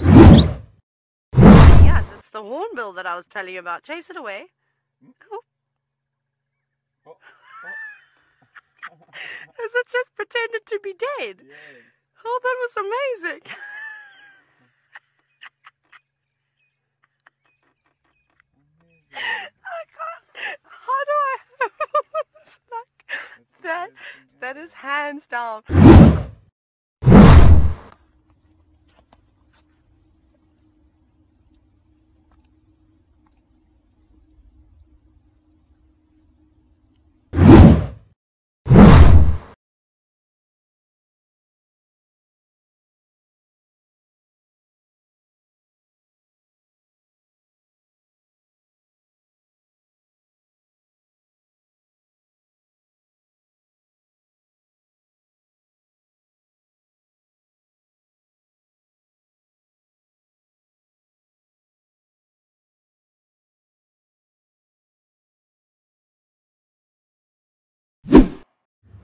Yes, it's the hornbill that I was telling you about. Chase it away. Oh. Oh, it just pretended to be dead? yes. Oh, that was amazing. I can't. How do I? That, that is hands down.